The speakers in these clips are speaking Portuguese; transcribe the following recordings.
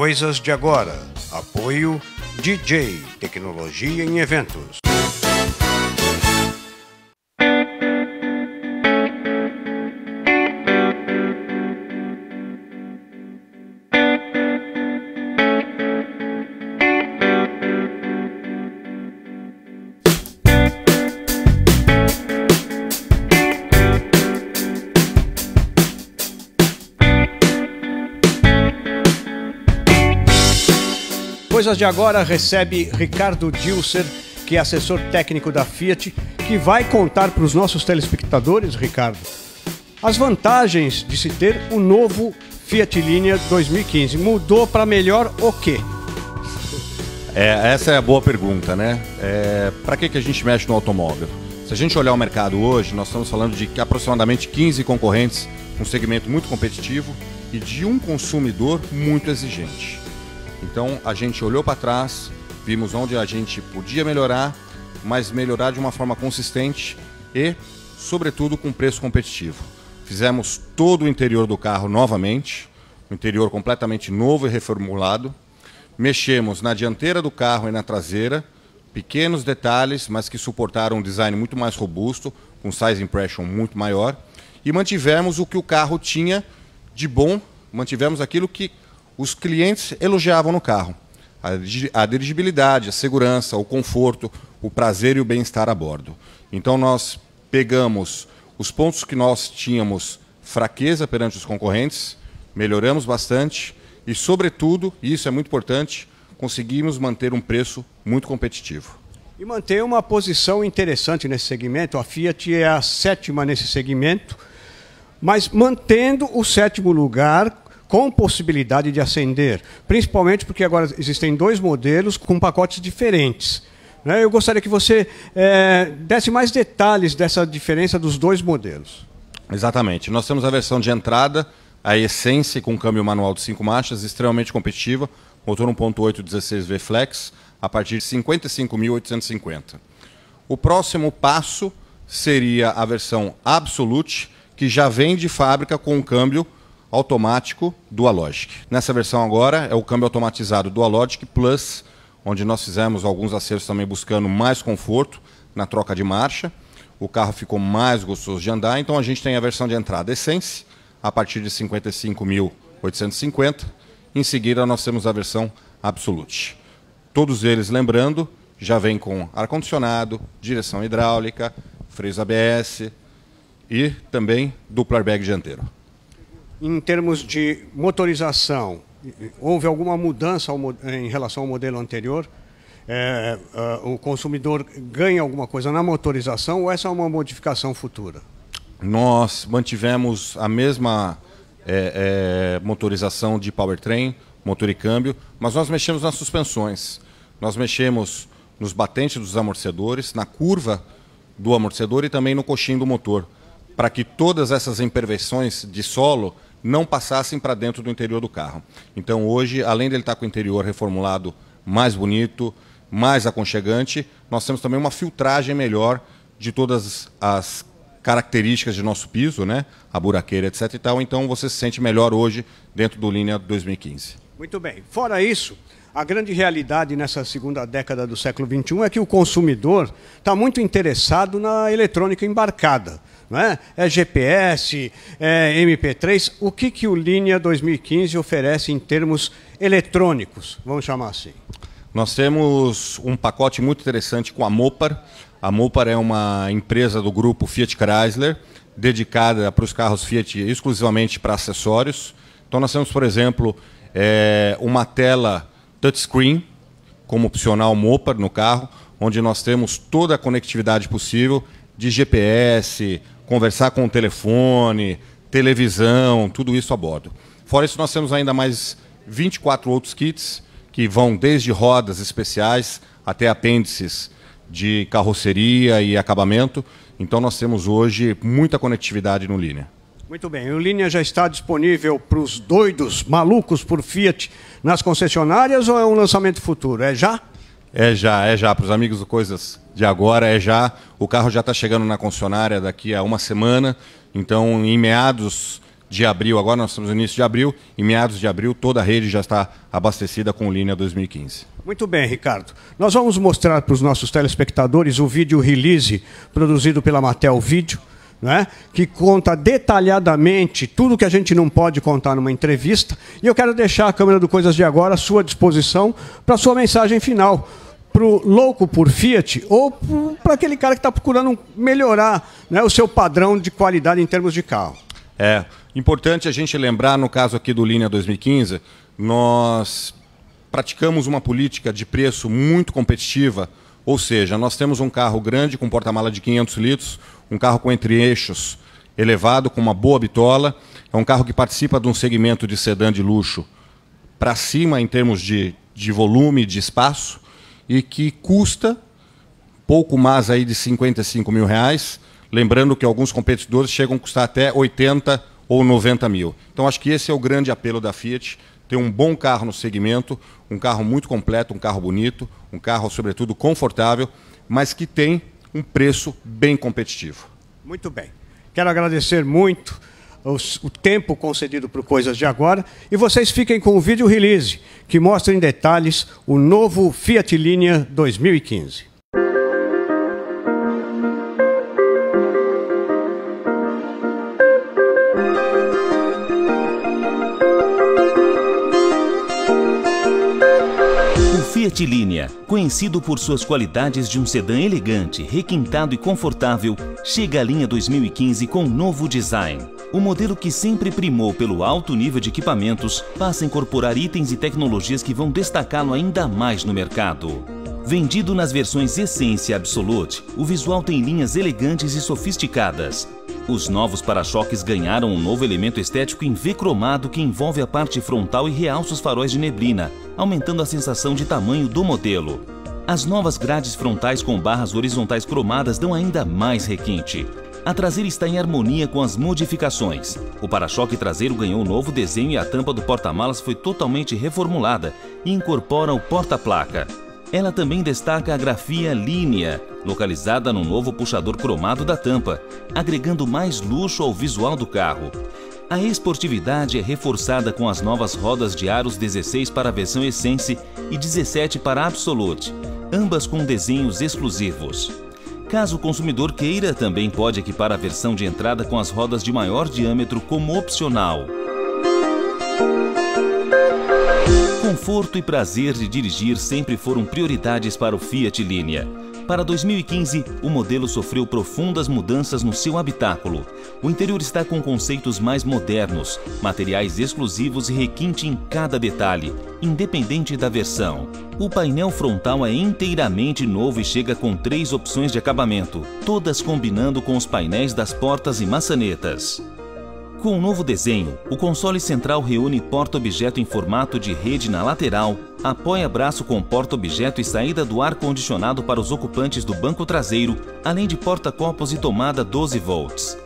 Coisas de agora. Apoio DJ Tecnologia em Eventos. De Agora recebe Ricardo Dilser, que é assessor técnico da Fiat, que vai contar para os nossos telespectadores, Ricardo, as vantagens de se ter o novo Fiat Linea 2015. Mudou para melhor o quê? É, essa é a boa pergunta, né? É, para que, que a gente mexe no automóvel? Se a gente olhar o mercado hoje, nós estamos falando de aproximadamente 15 concorrentes, um segmento muito competitivo e de um consumidor muito exigente. Então a gente olhou para trás, vimos onde a gente podia melhorar, mas melhorar de uma forma consistente e, sobretudo, com preço competitivo. Fizemos todo o interior do carro novamente, um interior completamente novo e reformulado. Mexemos na dianteira do carro e na traseira, pequenos detalhes, mas que suportaram um design muito mais robusto, com size impression muito maior. E mantivemos o que o carro tinha de bom, mantivemos aquilo que os clientes elogiavam no carro. A dirigibilidade, a segurança, o conforto, o prazer e o bem-estar a bordo. Então nós pegamos os pontos que nós tínhamos fraqueza perante os concorrentes, melhoramos bastante e, sobretudo, e isso é muito importante, conseguimos manter um preço muito competitivo. E manter uma posição interessante nesse segmento. A Fiat é a sétima nesse segmento, mas mantendo o sétimo lugar com possibilidade de ascender, principalmente porque agora existem dois modelos com pacotes diferentes. Né? Eu gostaria que você é, desse mais detalhes dessa diferença dos dois modelos. Exatamente. Nós temos a versão de entrada, a Essence, com câmbio manual de 5 marchas, extremamente competitiva, motor 1.8 16V Flex, a partir de 55.850. O próximo passo seria a versão Absolute, que já vem de fábrica com câmbio automático Dualogic. Nessa versão agora é o câmbio automatizado Dualogic Plus, onde nós fizemos alguns acertos também buscando mais conforto na troca de marcha. O carro ficou mais gostoso de andar, então a gente tem a versão de entrada Essence, a partir de 55.850. Em seguida nós temos a versão Absolute. Todos eles, lembrando, já vem com ar-condicionado, direção hidráulica, freios ABS e também duplo airbag dianteiro em termos de motorização, houve alguma mudança em relação ao modelo anterior? É, uh, o consumidor ganha alguma coisa na motorização ou essa é uma modificação futura? Nós mantivemos a mesma é, é, motorização de powertrain, motor e câmbio, mas nós mexemos nas suspensões. Nós mexemos nos batentes dos amortecedores, na curva do amortecedor e também no coxinho do motor, para que todas essas imperfeições de solo não passassem para dentro do interior do carro. Então hoje, além dele estar com o interior reformulado mais bonito, mais aconchegante, nós temos também uma filtragem melhor de todas as características de nosso piso, né? A buraqueira, etc e tal. Então você se sente melhor hoje dentro do Linha 2015. Muito bem. Fora isso, a grande realidade nessa segunda década do século XXI é que o consumidor está muito interessado na eletrônica embarcada. É? é GPS, é MP3. O que, que o Linha 2015 oferece em termos eletrônicos, vamos chamar assim? Nós temos um pacote muito interessante com a Mopar. A Mopar é uma empresa do grupo Fiat Chrysler, dedicada para os carros Fiat exclusivamente para acessórios. Então nós temos, por exemplo, é, uma tela touchscreen como opcional Mopar no carro, onde nós temos toda a conectividade possível de GPS, conversar com o telefone, televisão, tudo isso a bordo. Fora isso, nós temos ainda mais 24 outros kits que vão desde rodas especiais até apêndices de carroceria e acabamento. Então nós temos hoje muita conectividade no Linha. Muito bem, o Linha já está disponível para os doidos, malucos por Fiat nas concessionárias ou é um lançamento futuro? É já? É já, é já. Para os amigos do Coisas de Agora, é já. O carro já está chegando na concessionária daqui a uma semana. Então, em meados de abril, agora nós estamos no início de abril, em meados de abril, toda a rede já está abastecida com linha 2015. Muito bem, Ricardo. Nós vamos mostrar para os nossos telespectadores o vídeo release produzido pela Matel Vídeo, né, que conta detalhadamente tudo que a gente não pode contar numa entrevista. E eu quero deixar a câmera do Coisas de Agora à sua disposição para a sua mensagem final para o louco por Fiat ou para aquele cara que está procurando melhorar né, o seu padrão de qualidade em termos de carro. É importante a gente lembrar, no caso aqui do Linha 2015, nós praticamos uma política de preço muito competitiva, ou seja, nós temos um carro grande com porta-mala de 500 litros, um carro com entre-eixos elevado, com uma boa bitola, é um carro que participa de um segmento de sedã de luxo para cima em termos de, de volume, de espaço, e que custa pouco mais aí de 55 mil reais, lembrando que alguns competidores chegam a custar até 80 ou 90 mil. Então acho que esse é o grande apelo da Fiat, ter um bom carro no segmento, um carro muito completo, um carro bonito, um carro sobretudo confortável, mas que tem um preço bem competitivo. Muito bem. Quero agradecer muito o tempo concedido para Coisas de Agora. E vocês fiquem com o vídeo release, que mostra em detalhes o novo Fiat Linea 2015. Fiat Linea, conhecido por suas qualidades de um sedã elegante, requintado e confortável, chega à linha 2015 com um novo design. O modelo que sempre primou pelo alto nível de equipamentos passa a incorporar itens e tecnologias que vão destacá-lo ainda mais no mercado. Vendido nas versões Essência e Absolute, o visual tem linhas elegantes e sofisticadas. Os novos para-choques ganharam um novo elemento estético em V cromado que envolve a parte frontal e realça os faróis de neblina, aumentando a sensação de tamanho do modelo. As novas grades frontais com barras horizontais cromadas dão ainda mais requinte. A traseira está em harmonia com as modificações. O para-choque traseiro ganhou um novo desenho e a tampa do porta-malas foi totalmente reformulada e incorpora o porta-placa. Ela também destaca a grafia Linea, localizada no novo puxador cromado da tampa, agregando mais luxo ao visual do carro. A esportividade é reforçada com as novas rodas de aros 16 para a versão Essence e 17 para Absolute, ambas com desenhos exclusivos. Caso o consumidor queira, também pode equipar a versão de entrada com as rodas de maior diâmetro como opcional. Conforto e prazer de dirigir sempre foram prioridades para o Fiat Linea. Para 2015, o modelo sofreu profundas mudanças no seu habitáculo. O interior está com conceitos mais modernos, materiais exclusivos e requinte em cada detalhe, independente da versão. O painel frontal é inteiramente novo e chega com três opções de acabamento, todas combinando com os painéis das portas e maçanetas. Com o novo desenho, o console central reúne porta-objeto em formato de rede na lateral, apoia-braço com porta-objeto e saída do ar-condicionado para os ocupantes do banco traseiro, além de porta-copos e tomada 12 volts.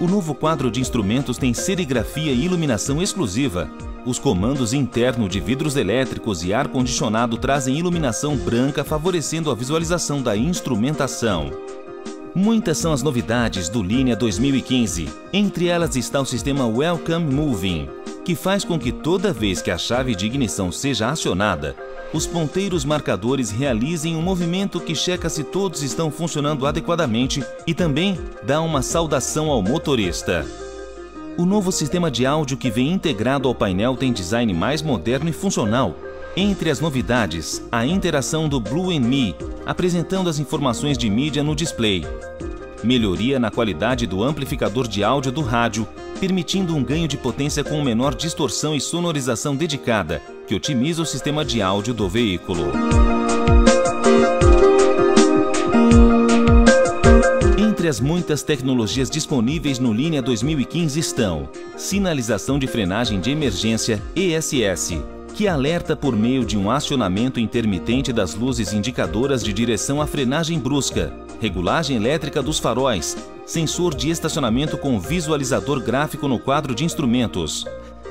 O novo quadro de instrumentos tem serigrafia e iluminação exclusiva. Os comandos interno de vidros elétricos e ar-condicionado trazem iluminação branca favorecendo a visualização da instrumentação. Muitas são as novidades do Linea 2015. Entre elas está o sistema Welcome Moving, que faz com que toda vez que a chave de ignição seja acionada, os ponteiros marcadores realizem um movimento que checa se todos estão funcionando adequadamente e também dá uma saudação ao motorista. O novo sistema de áudio que vem integrado ao painel tem design mais moderno e funcional, entre as novidades, a interação do Blue Me, apresentando as informações de mídia no display. Melhoria na qualidade do amplificador de áudio do rádio, permitindo um ganho de potência com menor distorção e sonorização dedicada, que otimiza o sistema de áudio do veículo. Entre as muitas tecnologias disponíveis no Linea 2015 estão sinalização de frenagem de emergência ESS, que alerta por meio de um acionamento intermitente das luzes indicadoras de direção à frenagem brusca, regulagem elétrica dos faróis, sensor de estacionamento com visualizador gráfico no quadro de instrumentos,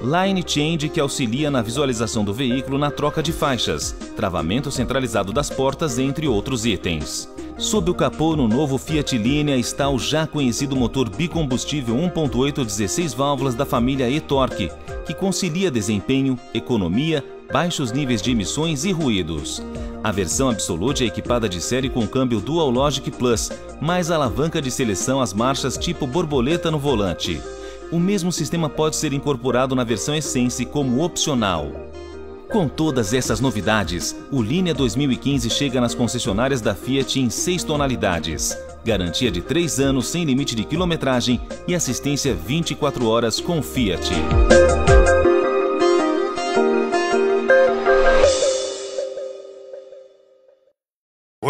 Line Change que auxilia na visualização do veículo na troca de faixas, travamento centralizado das portas, entre outros itens. Sob o capô no novo Fiat Linea está o já conhecido motor bicombustível 1.8 16 válvulas da família e-Torque, que concilia desempenho, economia, baixos níveis de emissões e ruídos. A versão Absolute é equipada de série com câmbio Dual Logic Plus, mais alavanca de seleção às marchas tipo borboleta no volante. O mesmo sistema pode ser incorporado na versão Essence como opcional. Com todas essas novidades, o Linea 2015 chega nas concessionárias da Fiat em seis tonalidades. Garantia de 3 anos sem limite de quilometragem e assistência 24 horas com Fiat.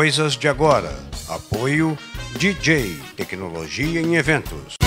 Coisas de agora. Apoio DJ Tecnologia em Eventos.